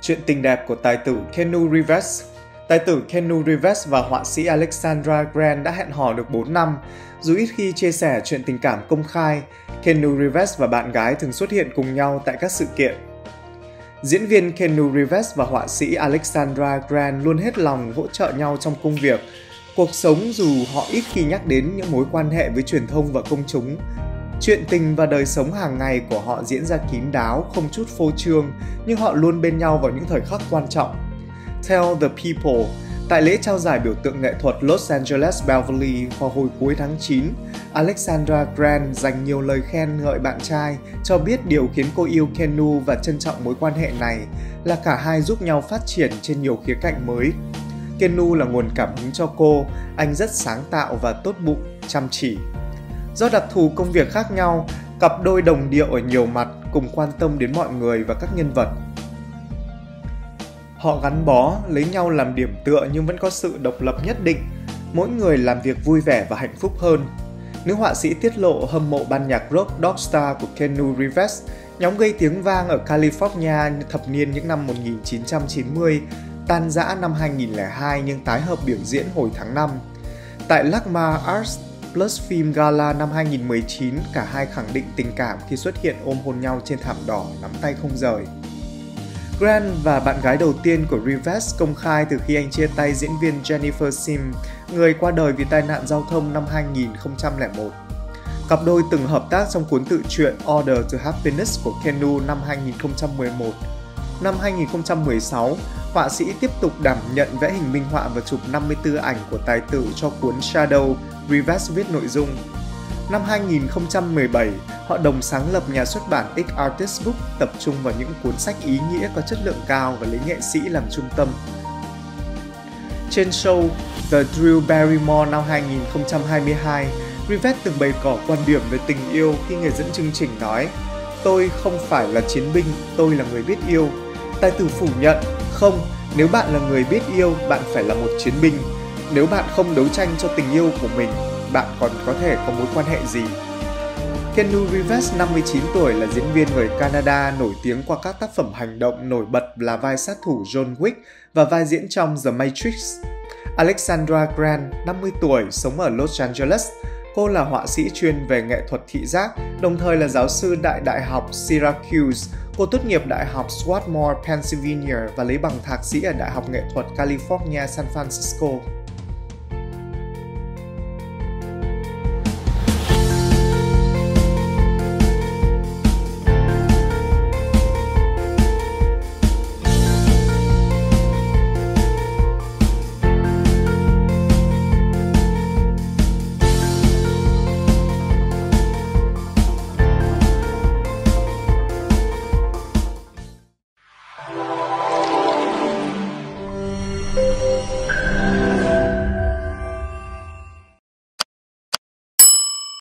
Chuyện tình đẹp của tài tử Kenu Reeves Tài tử Kenu Reeves và họa sĩ Alexandra Grant đã hẹn hò được 4 năm. Dù ít khi chia sẻ chuyện tình cảm công khai, Kenu Reeves và bạn gái thường xuất hiện cùng nhau tại các sự kiện. Diễn viên Kenu Reeves và họa sĩ Alexandra Grant luôn hết lòng hỗ trợ nhau trong công việc, cuộc sống dù họ ít khi nhắc đến những mối quan hệ với truyền thông và công chúng. Chuyện tình và đời sống hàng ngày của họ diễn ra kín đáo, không chút phô trương, nhưng họ luôn bên nhau vào những thời khắc quan trọng. Tell the People Tại lễ trao giải biểu tượng nghệ thuật Los Angeles Beverly vào hồi cuối tháng 9, Alexandra Grant dành nhiều lời khen ngợi bạn trai, cho biết điều khiến cô yêu Kenu và trân trọng mối quan hệ này là cả hai giúp nhau phát triển trên nhiều khía cạnh mới. Kenu là nguồn cảm hứng cho cô, anh rất sáng tạo và tốt bụng, chăm chỉ. Do đặc thù công việc khác nhau, cặp đôi đồng điệu ở nhiều mặt cùng quan tâm đến mọi người và các nhân vật. Họ gắn bó, lấy nhau làm điểm tựa nhưng vẫn có sự độc lập nhất định. Mỗi người làm việc vui vẻ và hạnh phúc hơn. Nữ họa sĩ tiết lộ hâm mộ ban nhạc rock Dogstar của Kenu Reeves, nhóm gây tiếng vang ở California thập niên những năm 1990, tan rã năm 2002 nhưng tái hợp biểu diễn hồi tháng 5. Tại Lagma Arts Plus Film Gala năm 2019, cả hai khẳng định tình cảm khi xuất hiện ôm hôn nhau trên thảm đỏ, nắm tay không rời. Grant và bạn gái đầu tiên của Reeves công khai từ khi anh chia tay diễn viên Jennifer Sim, người qua đời vì tai nạn giao thông năm 2001. Cặp đôi từng hợp tác trong cuốn tự truyện Order to Happiness của Kenu năm 2011. Năm 2016, họa sĩ tiếp tục đảm nhận vẽ hình minh họa và chụp 54 ảnh của tài tử cho cuốn Shadow, Reeves viết nội dung. Năm 2017, họ đồng sáng lập nhà xuất bản X Artist Book tập trung vào những cuốn sách ý nghĩa có chất lượng cao và lấy nghệ sĩ làm trung tâm. Trên show The Drew Barrymore năm 2022, Rivet từng bày tỏ quan điểm về tình yêu khi người dẫn chương trình nói Tôi không phải là chiến binh, tôi là người biết yêu. Tài tử phủ nhận, không, nếu bạn là người biết yêu, bạn phải là một chiến binh. Nếu bạn không đấu tranh cho tình yêu của mình, bạn còn có thể có mối quan hệ gì? Keanu Reeves, 59 tuổi, là diễn viên người Canada nổi tiếng qua các tác phẩm hành động nổi bật là vai sát thủ John Wick và vai diễn trong The Matrix. Alexandra Grant, 50 tuổi, sống ở Los Angeles. Cô là họa sĩ chuyên về nghệ thuật thị giác, đồng thời là giáo sư đại Đại học Syracuse. Cô tốt nghiệp Đại học Swarthmore, Pennsylvania và lấy bằng thạc sĩ ở Đại học Nghệ thuật California, San Francisco.